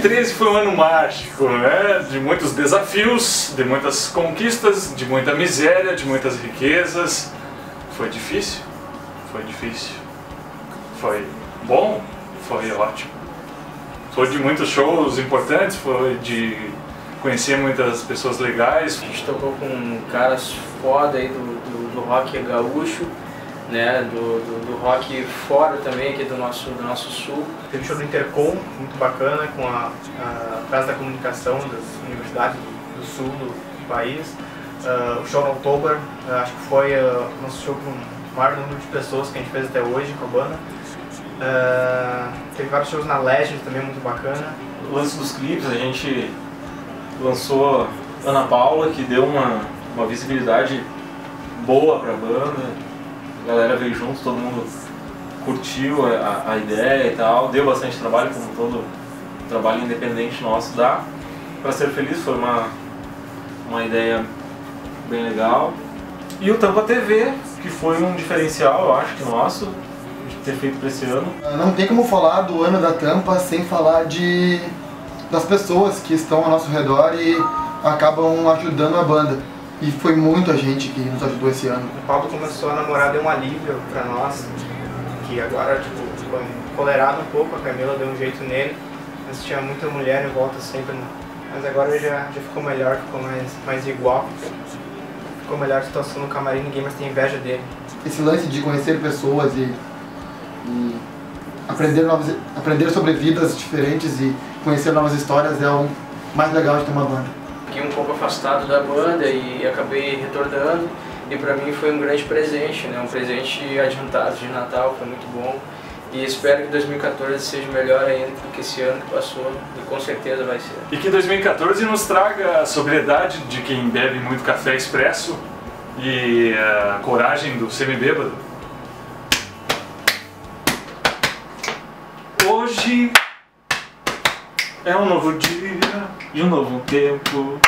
2013 foi um ano mágico, né? De muitos desafios, de muitas conquistas, de muita miséria, de muitas riquezas. Foi difícil? Foi difícil. Foi bom? Foi ótimo. Foi de muitos shows importantes, foi de conhecer muitas pessoas legais. A gente tocou com caras foda aí do, do, do rock gaúcho, né, do, do, do, rock fora também, aqui do nosso, do nosso sul. Teve um show do Intercom, muito bacana, com a, a Casa da Comunicação das universidades do, do sul do país. Uh, o show no October, uh, acho que foi uh, o nosso show com o maior número de pessoas que a gente fez até hoje com a banda. teve vários shows na Legend também, muito bacana. O lance dos clipes, a gente lançou Ana Paula, que deu uma, uma visibilidade boa pra banda a galera veio junto, todo mundo curtiu a, a ideia e tal, deu bastante trabalho, como todo trabalho independente nosso dá. Para ser feliz foi uma, uma ideia bem legal. E o Tampa TV, que foi um diferencial, eu acho que nosso, de ter feito para esse ano. Não tem como falar do ano da Tampa sem falar de das pessoas que estão ao nosso redor e acabam ajudando a banda. E foi muita gente que nos ajudou esse ano. O Paulo começou a namorar, deu um alívio pra nós, que agora, tipo, ficou colerado um pouco, a Camila deu um jeito nele, mas tinha muita mulher em volta sempre, né? mas agora já, já ficou melhor, ficou mais, mais igual. Ficou melhor a situação no camarim, ninguém mais tem inveja dele. Esse lance de conhecer pessoas e, e aprender, novas, aprender sobre vidas diferentes e conhecer novas histórias é o mais legal de ter uma banda fiquei um pouco afastado da banda e acabei retornando e para mim foi um grande presente, né? um presente adiantado de Natal, foi muito bom e espero que 2014 seja melhor ainda do que esse ano que passou e com certeza vai ser. E que 2014 nos traga a sobriedade de quem bebe muito café expresso e a coragem do semi-bêbado. Hoje é um novo dia e um novo tempo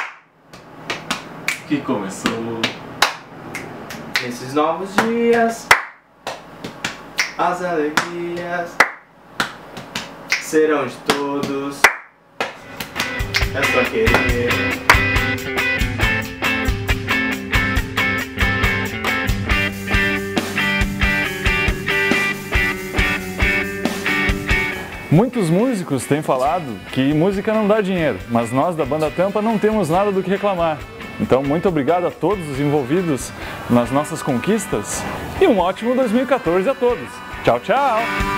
que começou. Nesses novos dias, as alegrias serão de todos. É só querer. Muitos músicos têm falado que música não dá dinheiro, mas nós da Banda Tampa não temos nada do que reclamar. Então, muito obrigado a todos os envolvidos nas nossas conquistas e um ótimo 2014 a todos. Tchau, tchau!